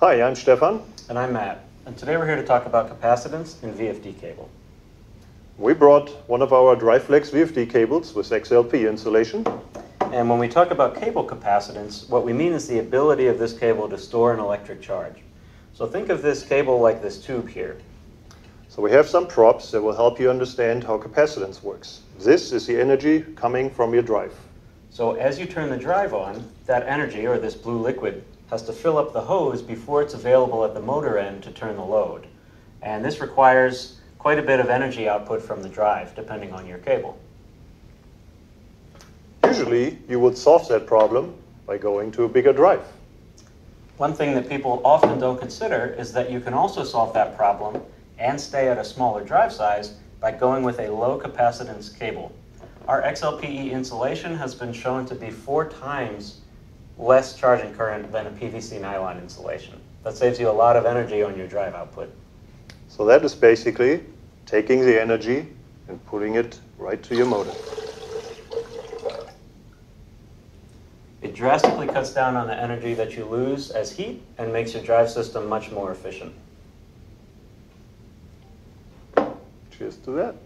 Hi, I'm Stefan. And I'm Matt. And today we're here to talk about capacitance in VFD cable. We brought one of our DRIVEFLEX VFD cables with XLP insulation. And when we talk about cable capacitance, what we mean is the ability of this cable to store an electric charge. So think of this cable like this tube here. So we have some props that will help you understand how capacitance works. This is the energy coming from your drive. So as you turn the drive on, that energy, or this blue liquid, has to fill up the hose before it's available at the motor end to turn the load. And this requires quite a bit of energy output from the drive, depending on your cable. Usually, you would solve that problem by going to a bigger drive. One thing that people often don't consider is that you can also solve that problem and stay at a smaller drive size by going with a low capacitance cable. Our XLPE insulation has been shown to be four times less charging current than a PVC nylon insulation. That saves you a lot of energy on your drive output. So that is basically taking the energy and putting it right to your motor. It drastically cuts down on the energy that you lose as heat and makes your drive system much more efficient. Cheers to that.